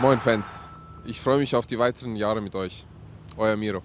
Moin Fans, ich freue mich auf die weiteren Jahre mit euch. Euer Miro.